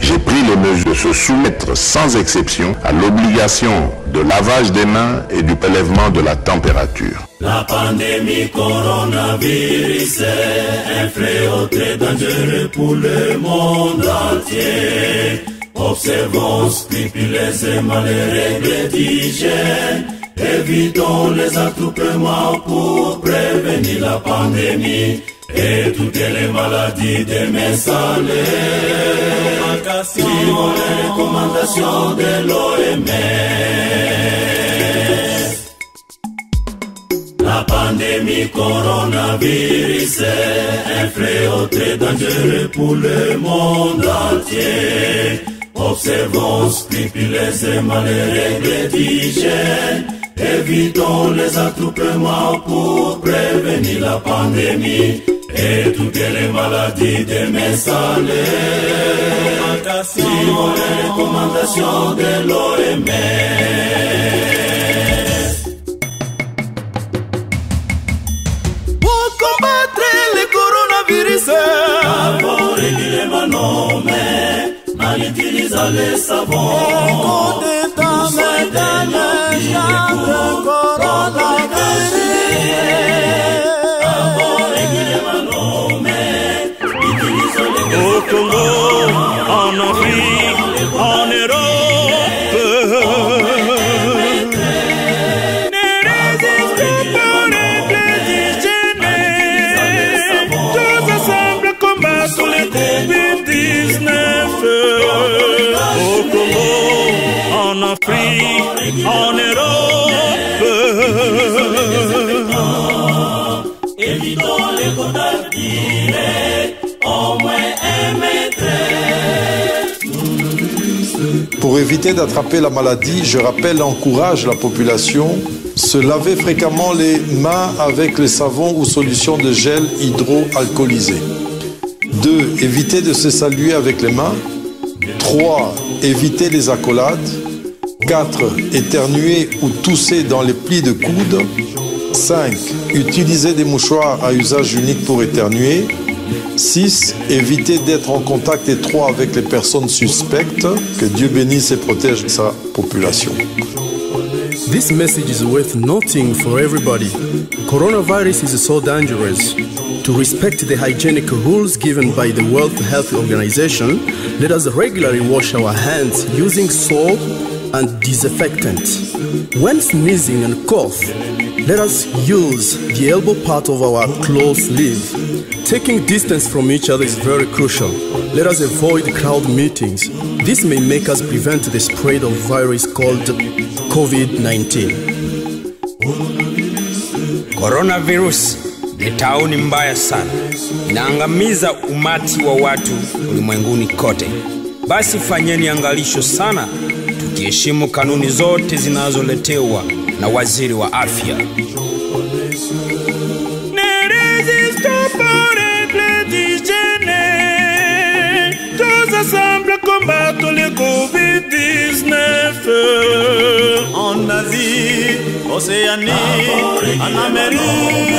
J'ai pris les mesures de se soumettre sans exception à l'obligation de lavage des mains et du prélèvement de la température. La pandémie coronavirus est un fléau très dangereux pour le monde entier. Observons scrupuleusement les règles d'hygiène. Évitons les attroupements pour prévenir la pandémie et toutes les maladies des mains salées. Suivons les recommandations de l'OMS. La pandémie coronavirus est un fléau très dangereux pour le monde entier. Observons scrupuleusement les règles d'hygiène. Évitons les attroupements pour prévenir la pandémie et toutes les maladies des mains recomendations. Suivons les recommandations de l'OMS. Pour combattre le coronavirus, avant régulièrement nommé, mal utilise les savons. Écoutez ta médaille, j'ai le coronavirus. Pour éviter d'attraper la maladie, je rappelle encourage la population se laver fréquemment les mains avec les savons ou solutions de gel hydroalcoolisé. 2. Éviter de se saluer avec les mains. 3. Éviter les accolades. 4. Éternuer ou tousser dans les plis de coude. 5. Utiliser des mouchoirs à usage unique pour éternuer. 6. Éviter d'être en contact étroit avec les personnes suspectes. Que Dieu bénisse et protège sa population. This message is worth noting for everybody. Coronavirus is so dangerous. To respect the hygienic rules given by the World Health Organization, let us regularly wash our hands using soap and disinfectant. When sneezing and cough, let us use the elbow part of our closed sleeve. Taking distance from each other is very crucial. Let us avoid crowd meetings. This may make us prevent the spread of virus called COVID-19. Coronavirus ni tauni mbaya sana, inaangamiza umati wa watu ulimwenguni kote. Basi fanyeni angalisho sana, tukiheshimu kanuni zote zinazoletewa na waziri wa afya. Résistons pas aux règles d'hygiène. Tous ensemble combattre le Covid-19. En Asie, Océanie, en Utilisons le Amérique.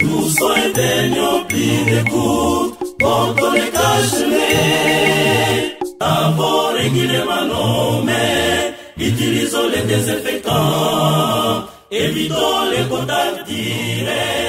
Nous soins éteignons plis de coude contre les cache-nez. Lavons régulièrement mains. Utilisons les désinfectants. Évitons les contacts directs.